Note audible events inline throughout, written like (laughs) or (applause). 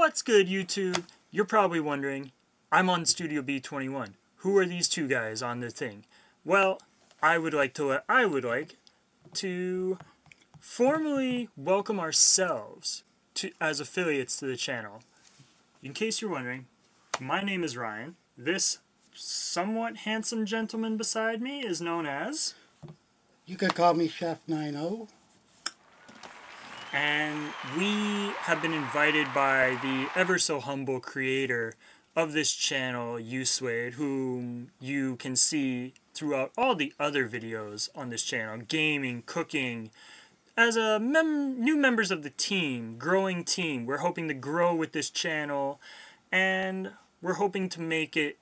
What's good, YouTube? You're probably wondering, I'm on Studio B21. Who are these two guys on the thing? Well, I would like to let, I would like to formally welcome ourselves to as affiliates to the channel. In case you're wondering, my name is Ryan. This somewhat handsome gentleman beside me is known as You could call me Chef 90. And we have been invited by the ever so humble creator of this channel, Uswade, whom you can see throughout all the other videos on this channel, gaming, cooking. As a mem- new members of the team, growing team, we're hoping to grow with this channel, and we're hoping to make it.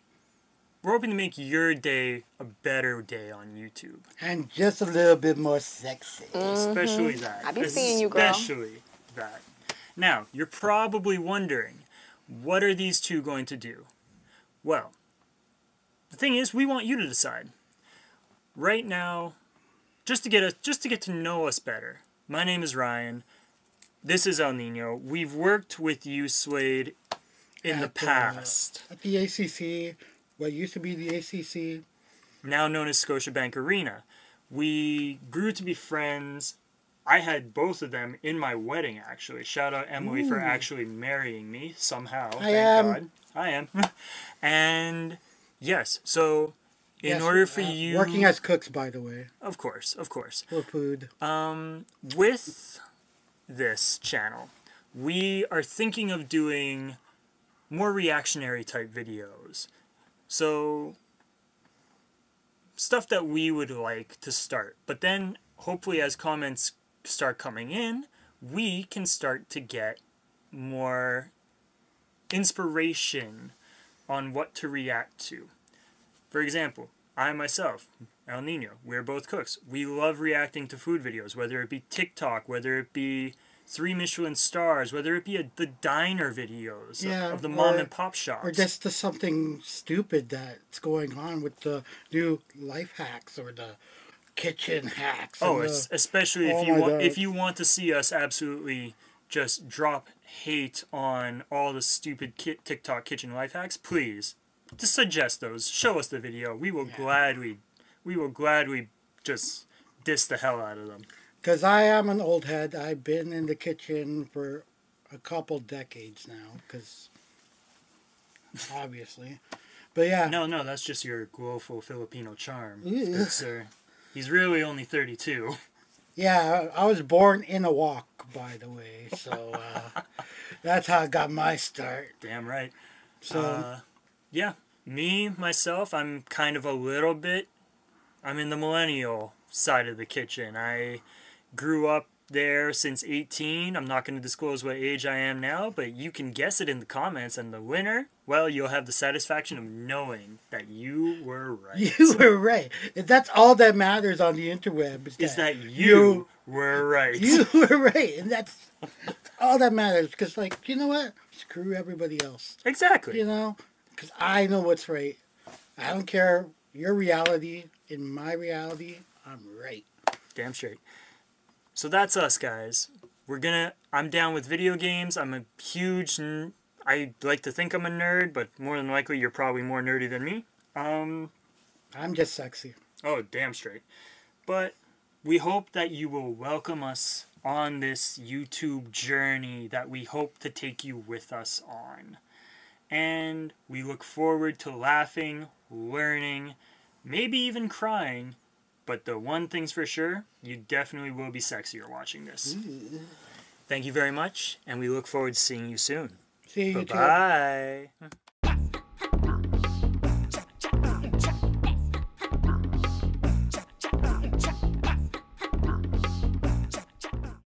We're hoping to make your day a better day on YouTube. And just a little bit more sexy. Especially mm-hmm. that. I be seeing you, girl. Especially that. Now, you're probably wondering, what are these two going to do? Well, the thing is, we want you to decide. Right now, just to get us, just to get to know us better. My name is Ryan. This is El Nino. We've worked with Uswade, in At the- past. At the ACC, what used to be the ACC, now known as Scotiabank Arena. We grew to be friends. I had both of them in my wedding, actually. Shout out Emily for actually marrying me somehow. I thank am. God. I am. (laughs) and yes, so in Yes, order for uh, you. Working as cooks, by the way, Of course, of course. for food. Um, with this channel, we are thinking of doing more reactionary type videos. So, stuff that we would like to start. But then, hopefully, as comments start coming in, we can start to get more inspiration on what to react to. For example, I myself, El Nino, we're both cooks. We love reacting to food videos, whether it be TikTok, whether it be three Michelin stars, whether it be a, the diner videos of- Yeah, of, the mom or- and pop shops. Or just the something stupid that's going on with the new life hacks or the kitchen hacks. oh, the- es- especially Oh if you want God. if you want to see us absolutely just drop hate on all the stupid ki- TikTok kitchen life hacks, please just suggest those. Show us the video. We will gladly, we will gladly just diss the hell out of them. Because I am an old head. I've been in the kitchen for a couple decades now. Because obviously, but yeah, No, no, that's just your glowful Filipino charm, Yeah. sir. He's really only 32. yeah. I was born in a walk, by the way. So uh, (laughs) that's how I got my start. Damn right. So Uh, yeah, me, myself, I'm kind of a little bit, I'm in the millennial side of the kitchen. I grew up there since 18. I'm not going to disclose what age I am now, but you can guess it in the comments. And the winner, well, you'll have the satisfaction of knowing that you were right. (laughs) you were right. That's all that matters on the interweb. Is, Is that you, you were right. you (laughs) were right, and that's all that matters. Because like you know what, screw everybody else. exactly. You know, because I know what's right. I don't care your reality. In my reality, I'm right. Damn straight. So that's us, guys. We're gonna. I'm down with video games. I'm a huge. I like to think I'm a nerd, but more than likely, you're probably more nerdy than me. Um. I'm just sexy. Oh, damn straight. But we hope that you will welcome us on this YouTube journey that we hope to take you with us on. And we look forward to laughing, learning, maybe even crying. But the one thing's for sure, you definitely will be sexier watching this. Thank you very much, and we look forward to seeing you soon. See you. Bye bye.